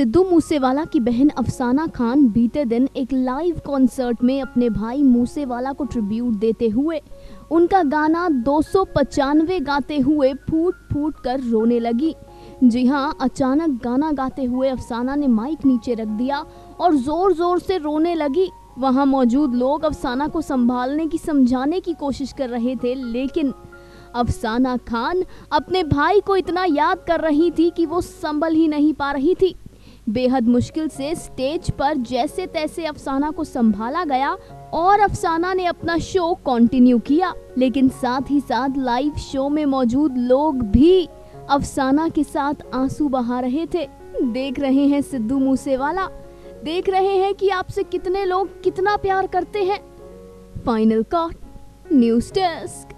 सिद्धू मूसेवाला की बहन अफसाना खान बीते दिन एक लाइव कॉन्सर्ट में अपने भाई मूसेवाला को ट्रिब्यूट देते हुए, उनका गाना दो गाते हुए फूट फूट कर रोने लगी। जी हाँ अचानक गाना गाते हुए अफसाना ने माइक नीचे रख दिया और ज़ोर ज़ोर से रोने लगी। वहाँ मौजूद लोग अफसाना को संभालने की, समझाने की कोशिश कर रहे थे, लेकिन अफसाना खान अपने भाई को इतना याद कर रही थी कि वो संभल ही नहीं पा रही थी। बेहद मुश्किल से स्टेज पर जैसे तैसे अफसाना को संभाला गया और अफसाना ने अपना शो कंटिन्यू किया। लेकिन साथ ही साथ लाइव शो में मौजूद लोग भी अफसाना के साथ आँसू बहा रहे थे। देख रहे हैं सिद्धू मूसेवाला। देख रहे हैं कि आपसे कितने लोग कितना प्यार करते हैं। Final cot news desk